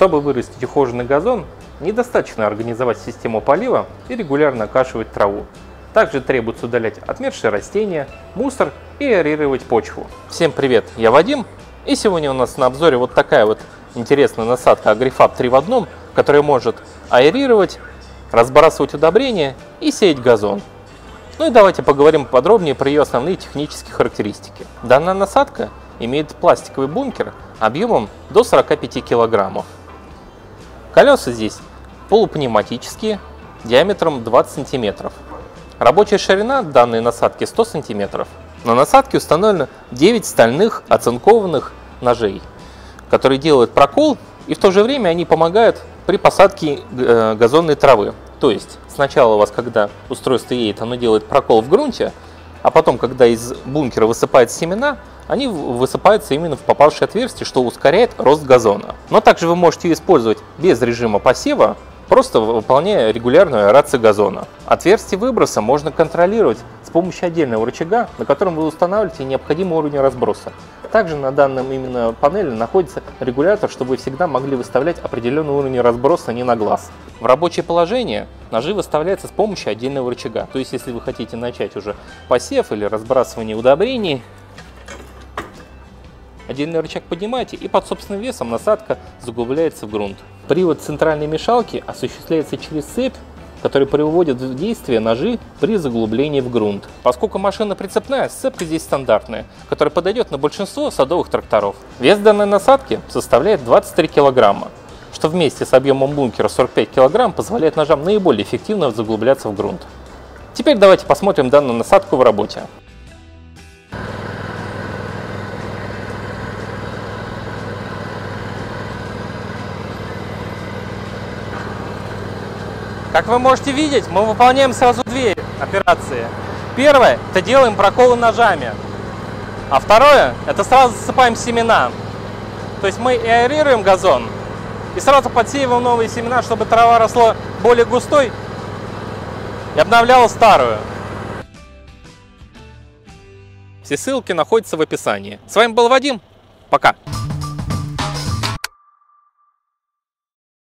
Чтобы вырастить ухоженный газон, недостаточно организовать систему полива и регулярно окашивать траву. Также требуется удалять отмершие растения, мусор и аэрировать почву. Всем привет, я Вадим, и сегодня у нас на обзоре вот такая вот интересная насадка Агрифаб 3 в одном, которая может аэрировать, разбрасывать удобрения и сеять газон. Ну и давайте поговорим подробнее про ее основные технические характеристики. Данная насадка имеет пластиковый бункер объемом до 45 килограммов. Колеса здесь полупневматические, диаметром 20 сантиметров. Рабочая ширина данной насадки 100 сантиметров. На насадке установлено 9 стальных оцинкованных ножей, которые делают прокол и в то же время они помогают при посадке э, газонной травы. То есть сначала у вас, когда устройство едет, оно делает прокол в грунте, а потом, когда из бункера высыпают семена, они высыпаются именно в попавшее отверстие, что ускоряет рост газона. Но также вы можете использовать без режима посева, просто выполняя регулярную аэрацию газона. Отверстие выброса можно контролировать с помощью отдельного рычага, на котором вы устанавливаете необходимый уровень разброса. Также на данном именно панели находится регулятор, чтобы вы всегда могли выставлять определенный уровень разброса не на глаз. В рабочее положение ножи выставляются с помощью отдельного рычага. То есть, если вы хотите начать уже посев или разбрасывание удобрений, отдельный рычаг поднимаете и под собственным весом насадка заглубляется в грунт. Привод центральной мешалки осуществляется через цепь, который приводит в действие ножи при заглублении в грунт. Поскольку машина прицепная, сцепка здесь стандартная, которая подойдет на большинство садовых тракторов. Вес данной насадки составляет 23 килограмма, что вместе с объемом бункера 45 килограмм позволяет ножам наиболее эффективно заглубляться в грунт. Теперь давайте посмотрим данную насадку в работе. Как вы можете видеть, мы выполняем сразу две операции. Первое – это делаем проколы ножами. А второе – это сразу засыпаем семена. То есть мы аэрируем газон и сразу подсеиваем новые семена, чтобы трава росла более густой и обновляла старую. Все ссылки находятся в описании. С вами был Вадим. Пока.